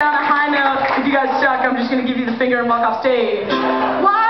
On a high note, if you guys suck, I'm just gonna give you the finger and walk off stage. Why?